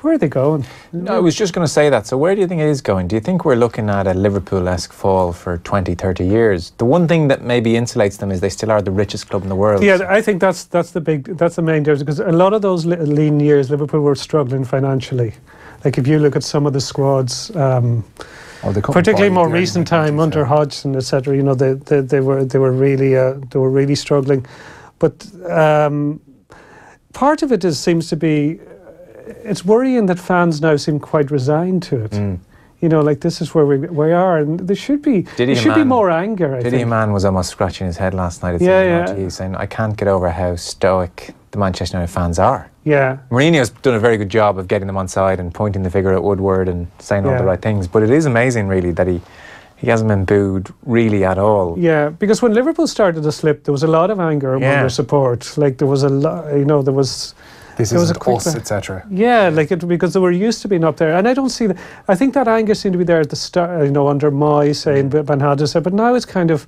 where are they going? No, I was just going to say that. So, where do you think it is going? Do you think we're looking at a Liverpool esque fall for 20, 30 years? The one thing that maybe insulates them is they still are the richest club in the world. Yeah, I think that's that's the big that's the main difference because a lot of those lean years, Liverpool were struggling financially. Like if you look at some of the squads. Um, oh, particularly more recent time under Hodgson, etc. You know, they, they, they were they were really uh, they were really struggling, but um, part of it is seems to be it's worrying that fans now seem quite resigned to it. Mm. You know, like this is where we, we are, and there should be Diddy there should be more anger. I Didi Hamann was almost scratching his head last night at yeah, yeah. saying, "I can't get over how stoic the Manchester United fans are." Yeah, Mourinho's done a very good job of getting them on side and pointing the finger at Woodward and saying yeah. all the right things. But it is amazing, really, that he he hasn't been booed really at all. Yeah, because when Liverpool started to slip, there was a lot of anger among yeah. their support. Like there was a lot, you know, there was this is a us, etc. Yeah, like it because they were used to being up there, and I don't see that. I think that anger seemed to be there at the start, uh, you know, under Moy saying. Van Hadden said, but now it's kind of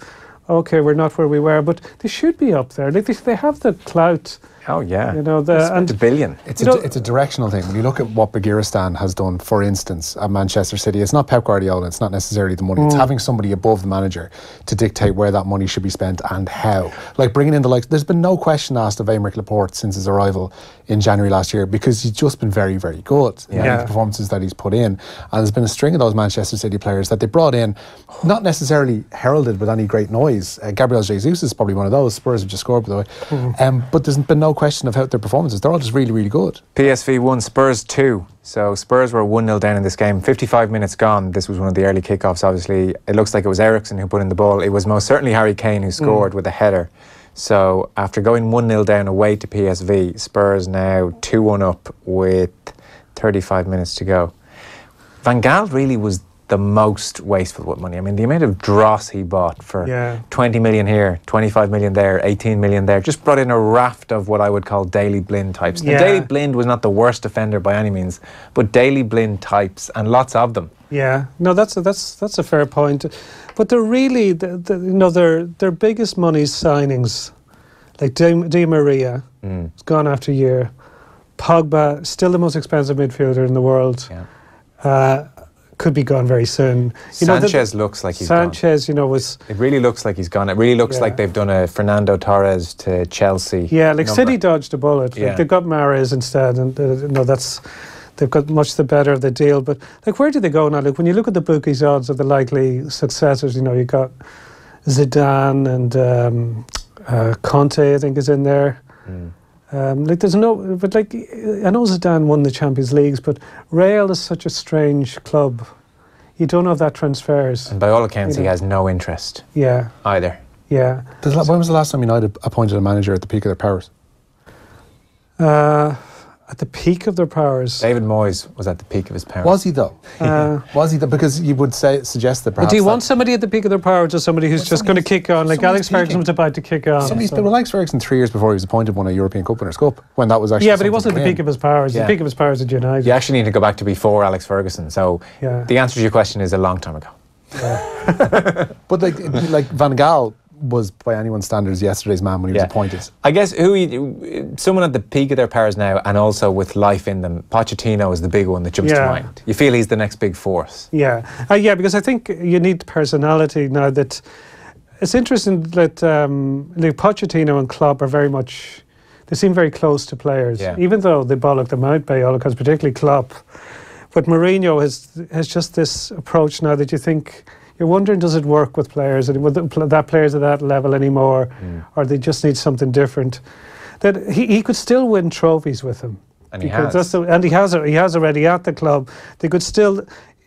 okay, we're not where we were, but they should be up there. Like they, they have the clout Oh yeah, you know the and a billion. It's a, know, it's a directional thing. When you look at what Begiristain has done, for instance, at Manchester City, it's not Pep Guardiola. It's not necessarily the money. Mm. It's having somebody above the manager to dictate where that money should be spent and how. Like bringing in the likes. There's been no question asked of Aymeric Laporte since his arrival in January last year because he's just been very very good. Yeah. yeah. The performances that he's put in, and there's been a string of those Manchester City players that they brought in, not necessarily heralded with any great noise. Uh, Gabriel Jesus is probably one of those. Spurs have just scored by the way, mm. um, but there's been no question of how their performances. They're all just really, really good. PSV 1, Spurs 2. So Spurs were 1 0 down in this game. 55 minutes gone. This was one of the early kickoffs, obviously. It looks like it was Eriksen who put in the ball. It was most certainly Harry Kane who mm. scored mm. with a header. So after going 1 0 down away to PSV, Spurs now 2 1 up with 35 minutes to go. Van Gaal really was the most wasteful with money. I mean, the amount of dross he bought for yeah. 20 million here, 25 million there, 18 million there, just brought in a raft of what I would call Daley Blind types. Yeah. Daley Blind was not the worst offender by any means, but Daley Blind types, and lots of them. Yeah, no, that's a, that's that's a fair point, but they're really, the, the, you know, their their biggest money signings, like Di, Di Maria, mm. has gone after a year. Pogba, still the most expensive midfielder in the world. Yeah. Uh, could be gone very soon. You Sanchez know, the, looks like he's Sanchez, gone. you know, was. It really looks like he's gone. It really looks yeah. like they've done a Fernando Torres to Chelsea. Yeah, like number. City dodged a bullet. Yeah. Like they've got Mahrez instead, and uh, you know that's they've got much the better of the deal. But like, where do they go now? Like when you look at the bookies' odds of the likely successors, you know, you got Zidane and um, uh, Conte, I think, is in there. Mm. Um, like there's no, but like I know Zidane won the Champions Leagues, but Real is such a strange club. You don't know if that transfers. And by all accounts, you know? he has no interest. Yeah. Either. Yeah. Does, when was the last time United appointed a manager at the peak of their powers? Uh, at the peak of their powers. David Moyes was at the peak of his powers. Was he though? Uh, was he though? Because you would say suggest that perhaps. But do you want somebody at the peak of their powers or somebody who's just going to kick on? Like Alex Ferguson was about to kick on. Somebody's so. well, Alex Ferguson three years before he was appointed one a European Cup Winners' Cup when that was actually. Yeah, but he wasn't at the peak of his powers. Yeah. The peak of his powers at United. You actually need to go back to before Alex Ferguson. So yeah. the answer to your question is a long time ago. Yeah. but like like Van Gaal was by anyone's standards yesterday's man when he yeah. was appointed. I guess who he, someone at the peak of their powers now, and also with life in them. Pochettino is the big one that jumps yeah. to mind. You feel he's the next big force. Yeah, uh, yeah, because I think you need personality now. That it's interesting that um, like Pochettino and Klopp are very much. They seem very close to players, yeah. even though they bollock them out by all accounts, particularly Klopp. But Mourinho has has just this approach now that you think you're wondering does it work with players and would that players at that level anymore, mm. or they just need something different. That he, he could still win trophies with him. And he has. The, and he has. He has already at the club. They could still,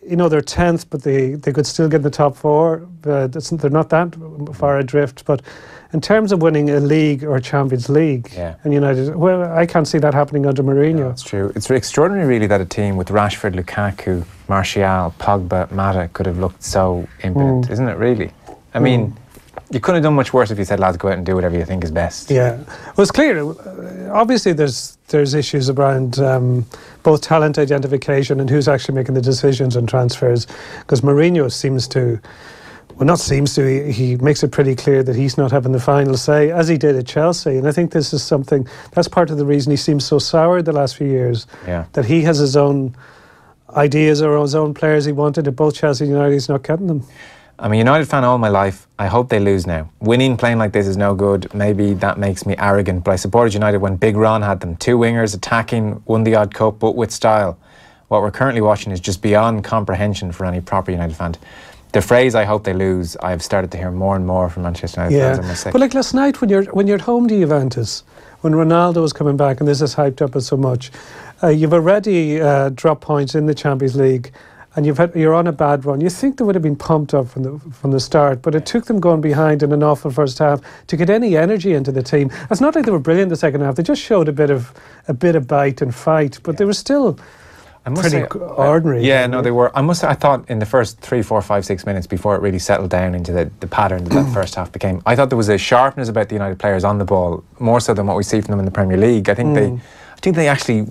you know, they're tenth, but they, they could still get in the top four. Uh, they're not that far adrift, but in terms of winning a league or Champions League yeah. and United, well, I can't see that happening under Mourinho. That's true. It's extraordinary, really, that a team with Rashford, Lukaku, Martial, Pogba, Mata could have looked so impotent, mm. isn't it? Really. I mm. You couldn't have done much worse if you said, "Lads, go out and do whatever you think is best." Yeah, well, it's clear. Uh, obviously, there's there's issues around um, both talent identification and who's actually making the decisions on transfers, because Mourinho seems to well, not seems to. He, he, makes it pretty clear that he's not having the final say, as he did at Chelsea. And I think this is something that's part of the reason he seems so sour the last few years. Yeah. That he has his own ideas or his own players he wanted at both Chelsea and United. He's not getting them. I'm a United fan all my life. I hope they lose now. Winning playing like this is no good. Maybe that makes me arrogant, but I supported United when Big Ron had them. Two wingers attacking, won the odd cup, but with style. What we're currently watching is just beyond comprehension for any proper United fan. The phrase "I hope they lose" I've started to hear more and more from Manchester United yeah. fans. I. But like last night, when you're when you're at home to Juventus, when Ronaldo was coming back, and this is hyped up as so much, uh, you've already uh, dropped points in the Champions League and you've had, you're on a bad run. You think they would have been pumped up from the from the start, but it took them going behind in an awful first half to get any energy into the team. It's not like they were brilliant the second half. They just showed a bit of a bit of bite and fight, but yeah. they were still. I must pretty say, ordinary. Yeah, no, they were. I must. Say, I thought in the first three, four, five, six minutes before it really settled down into the, the pattern that that first half became. I thought there was a sharpness about the United players on the ball more so than what we see from them in the Premier League. I think mm. they, I think they actually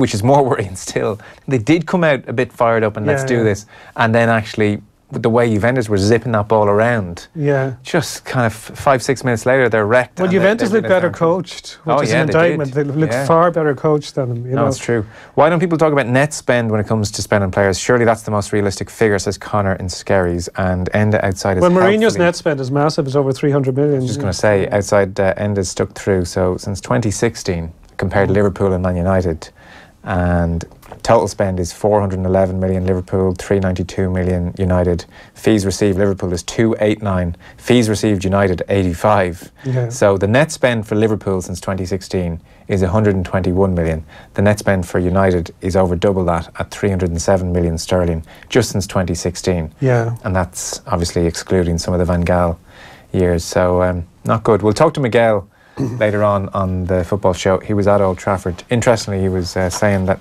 which is more worrying still. They did come out a bit fired up and yeah, let's do yeah. this, and then actually the way Juventus were zipping that ball around. Yeah. Just kind of five, six minutes later, they're wrecked. Well, Juventus looked better coached, which oh, is yeah, an indictment. They, they looked yeah. far better coached than them. You no, know? it's true. Why don't people talk about net spend when it comes to spending players? Surely that's the most realistic figure, says Connor in Skerries, and Enda outside is Well, Mourinho's net spend is massive. It's over 300 million. I was just going to say, outside uh, Enda's stuck through. So since 2016, compared to Liverpool and Man United, and total spend is 411 million Liverpool 392 million United. Fees received Liverpool is 289 fees received United 85 yeah. so the net spend for Liverpool since 2016 is 121 million. The net spend for United is over double that at 307 million sterling just since 2016 yeah. And that's obviously excluding some of the Van Gaal years. So um, not good. We'll talk to Miguel later on on the football show. He was at Old Trafford. Interestingly, he was uh, saying that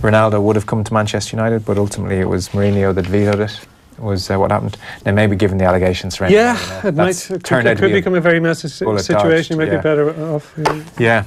Ronaldo would have come to Manchester United, but ultimately it was Mourinho that vetoed it. Was uh, what happened? Now, maybe given the allegations surrounding yeah, it, might it could, it could become a very messy situation. You might yeah. be better off. Yeah. yeah,